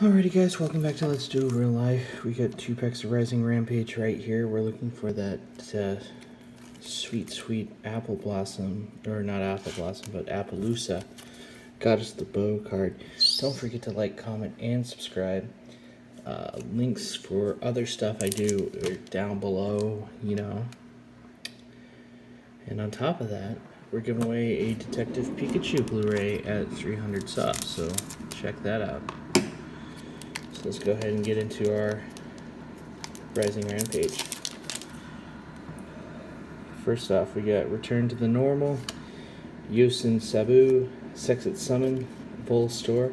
Alrighty guys, welcome back to Let's Duel Real Life. We got two packs of Rising Rampage right here. We're looking for that uh, sweet, sweet Apple Blossom, or not Apple Blossom, but Apollousa. Got us the bow card. Don't forget to like, comment, and subscribe. Uh, links for other stuff I do are down below, you know. And on top of that, we're giving away a Detective Pikachu Blu-ray at 300 subs, so check that out. So let's go ahead and get into our Rising Rampage. First off, we got Return to the Normal, Yosin Sabu, Sexet Summon, Full Store,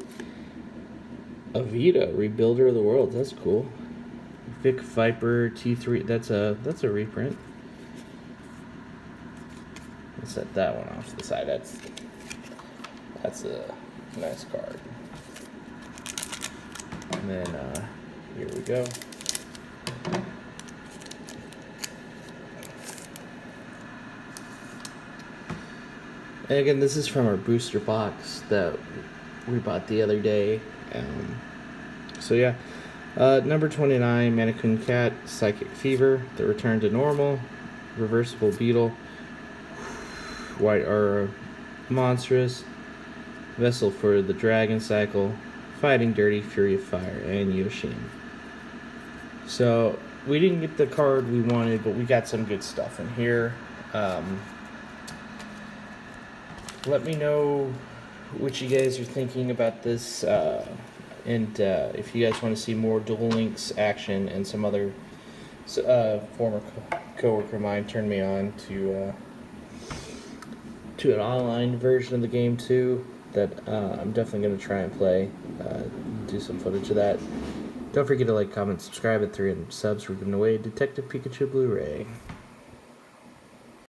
Avita, Rebuilder of the World. That's cool. Vic Viper T3. That's a that's a reprint. Let's set that one off to the side. That's that's a nice card. And then uh, here we go. And again, this is from our booster box that we bought the other day. Um, so yeah, uh, number 29, Mannequin Cat, Psychic Fever, The Return to Normal, Reversible Beetle, White Aura, Monstrous, Vessel for the Dragon Cycle, Fighting Dirty, Fury of Fire, and Yoshin. So, we didn't get the card we wanted, but we got some good stuff in here. Um, let me know what you guys are thinking about this, uh, and uh, if you guys want to see more Duel Links action and some other uh, former co- coworker of mine turned me on to uh, to an online version of the game too that uh, I'm definitely going to try and play, uh, do some footage of that. Don't forget to like, comment, subscribe at 300 subs. We're giving away Detective Pikachu Blu-ray.